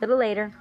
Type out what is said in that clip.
little later.